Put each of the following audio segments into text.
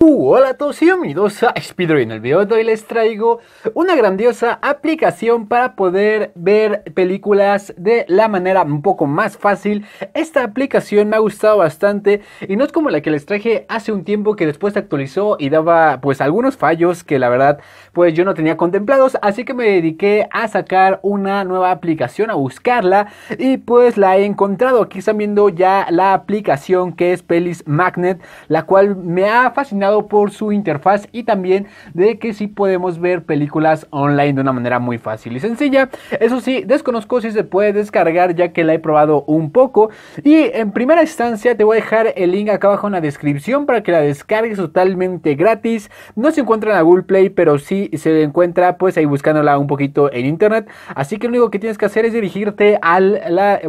Uh, hola a todos y bienvenidos a Speedrun. En el video de hoy les traigo una grandiosa aplicación para poder ver películas de la manera un poco más fácil. Esta aplicación me ha gustado bastante y no es como la que les traje hace un tiempo que después se actualizó y daba pues algunos fallos que la verdad pues yo no tenía contemplados. Así que me dediqué a sacar una nueva aplicación, a buscarla y pues la he encontrado. Aquí están viendo ya la aplicación que es Pelis Magnet, la cual me ha fascinado por su interfaz y también de que sí podemos ver películas online de una manera muy fácil y sencilla. Eso sí, desconozco si se puede descargar ya que la he probado un poco. Y en primera instancia te voy a dejar el link acá abajo en la descripción para que la descargues totalmente gratis. No se encuentra en la Google Play, pero sí se encuentra pues ahí buscándola un poquito en internet. Así que lo único que tienes que hacer es dirigirte al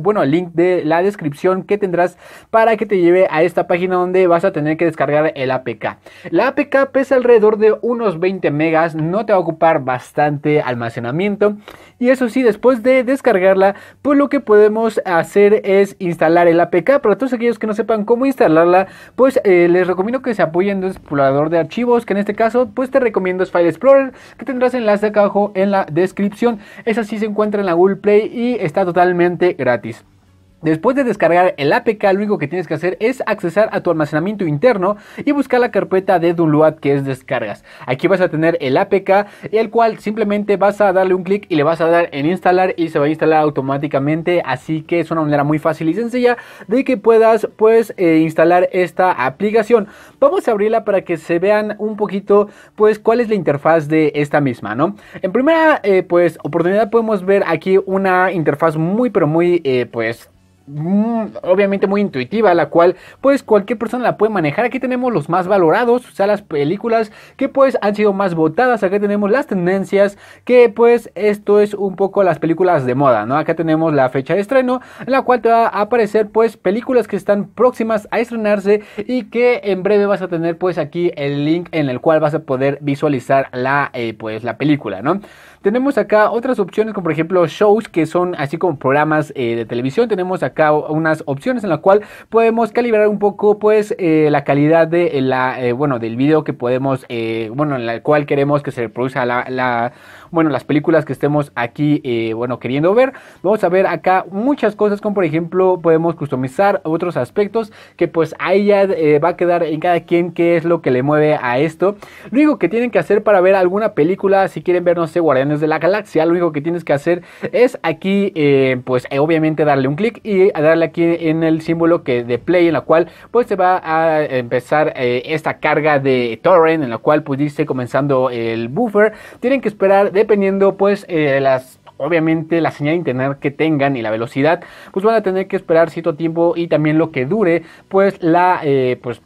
bueno, al link de la descripción que tendrás para que te lleve a esta página donde vas a tener que descargar el APK. La APK pesa alrededor de unos 20 megas, no te va a ocupar bastante almacenamiento. Y eso sí, después de descargarla, pues lo que podemos hacer es instalar el APK. Para todos aquellos que no sepan cómo instalarla, pues eh, les recomiendo que se apoyen de un explorador de archivos, que en este caso, pues te recomiendo es File Explorer, que tendrás enlace acá abajo en la descripción. Esa sí se encuentra en la Google Play y está totalmente gratis. Después de descargar el APK, lo único que tienes que hacer es accesar a tu almacenamiento interno y buscar la carpeta de download que es descargas. Aquí vas a tener el APK, el cual simplemente vas a darle un clic y le vas a dar en instalar y se va a instalar automáticamente. Así que es una manera muy fácil y sencilla de que puedas pues eh, instalar esta aplicación. Vamos a abrirla para que se vean un poquito pues cuál es la interfaz de esta misma, ¿no? En primera eh, pues oportunidad podemos ver aquí una interfaz muy pero muy eh, pues Mm, obviamente muy intuitiva, la cual pues cualquier persona la puede manejar. Aquí tenemos los más valorados, o sea, las películas que pues han sido más votadas. Acá tenemos las tendencias, que pues esto es un poco las películas de moda, ¿no? Acá tenemos la fecha de estreno, en la cual te va a aparecer pues películas que están próximas a estrenarse y que en breve vas a tener pues aquí el link en el cual vas a poder visualizar la eh, pues la película, ¿no? Tenemos acá otras opciones como por ejemplo shows que son así como programas eh, de televisión. Tenemos acá unas opciones en la cual podemos calibrar un poco pues eh, la calidad de la eh, bueno del video que podemos bueno en la cual queremos que se reproduzca la, bueno las películas que estemos aquí bueno queriendo ver. Vamos a ver acá muchas cosas como por ejemplo podemos customizar otros aspectos que pues ahí ya va a quedar en cada quien qué es lo que le mueve a esto. Lo único que tienen que hacer para ver alguna película si quieren ver no sé Guardianes de la Galaxia, lo único que tienes que hacer es aquí, eh, pues eh, obviamente darle un clic y darle aquí en el símbolo que de play, en la cual pues se va a empezar eh, esta carga de torrent, en la cual pues dice comenzando el buffer. Tienen que esperar dependiendo pues las obviamente la señal de internet que tengan y la velocidad, pues van a tener que esperar cierto tiempo y también lo que dure, pues la, pues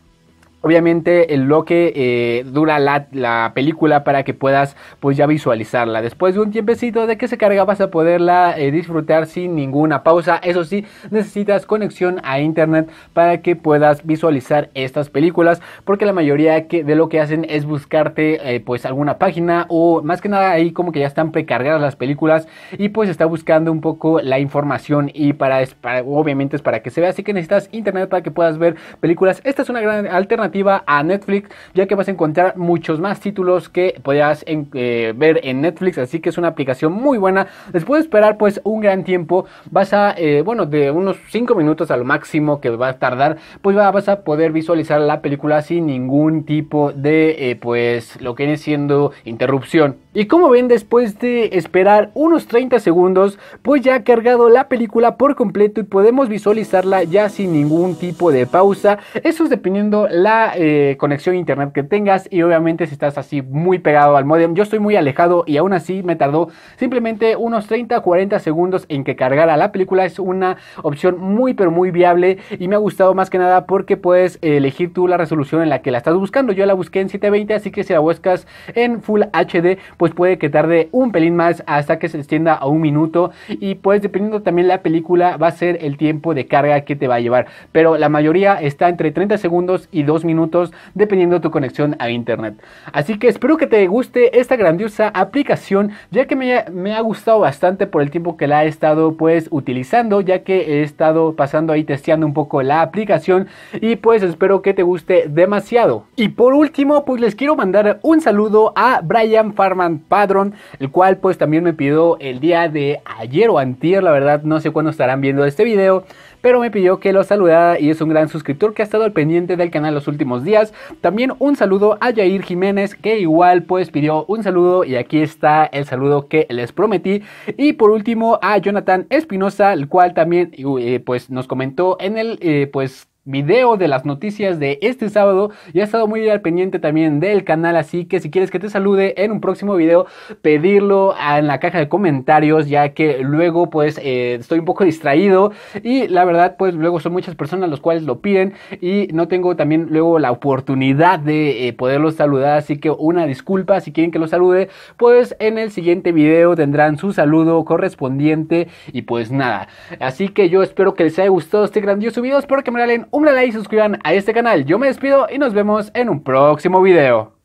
Obviamente lo que eh, dura la, película para que puedas pues ya visualizarla. Después de un tiempecito de que se carga vas a poderla eh, disfrutar sin ninguna pausa. Eso sí, necesitas conexión a internet para que puedas visualizar estas películas. Porque la mayoría de lo que hacen es buscarte eh, pues alguna página o más que nada ahí como que ya están precargadas las películas y pues está buscando un poco la información y para, para obviamente es para que se vea. Así que necesitas internet para que puedas ver películas. Esta es una gran alternativa a Netflix, ya que vas a encontrar muchos más títulos que podrías eh, ver en Netflix, así que es una aplicación muy buena. Después de esperar pues un gran tiempo, vas a, eh, bueno, de unos 5 minutos a lo máximo que va a tardar, pues vas a poder visualizar la película sin ningún tipo de, eh, pues, lo que viene siendo interrupción. Y como ven, después de esperar unos 30 segundos, pues ya ha cargado la película por completo y podemos visualizarla ya sin ningún tipo de pausa. Eso es dependiendo la eh, conexión a internet que tengas y obviamente si estás así muy pegado al modem. Yo estoy muy alejado y aún así me tardó simplemente unos 30 40 segundos en que cargara la película. Es una opción muy pero muy viable y me ha gustado más que nada porque puedes elegir tú la resolución en la que la estás buscando. Yo la busqué en 720, así que si la buscas en Full HD, pues pues puede que tarde un pelín más hasta que se extienda a un minuto y pues dependiendo también la película va a ser el tiempo de carga que te va a llevar, pero la mayoría está entre 30 segundos y 2 minutos dependiendo de tu conexión a internet. Así que espero que te guste esta grandiosa aplicación ya que me, ha gustado bastante por el tiempo que la he estado pues utilizando ya que he estado pasando ahí testeando un poco la aplicación y pues espero que te guste demasiado. Y por último pues les quiero mandar un saludo a Brian Farman Padron el cual pues también me pidió el día de ayer o antier la verdad no sé cuándo estarán viendo este video pero me pidió que lo saludara y es un gran suscriptor que ha estado al pendiente del canal los últimos días. También un saludo a Jair Jiménez que igual pues pidió un saludo y aquí está el saludo que les prometí. Y por último a Jonathan Espinosa, el cual también eh, pues nos comentó en el eh, pues video de las noticias de este sábado y ha estado muy al pendiente también del canal así que si quieres que te salude en un próximo video pedirlo en la caja de comentarios ya que luego pues eh, estoy un poco distraído y la verdad pues luego son muchas personas los cuales lo piden y no tengo también luego la oportunidad de eh, poderlos saludar así que una disculpa si quieren que los salude pues en el siguiente video tendrán su saludo correspondiente y pues nada. Así que yo espero que les haya gustado este grandioso video espero que me regalen un like y suscriban a este canal. Yo me despido y nos vemos en un próximo video.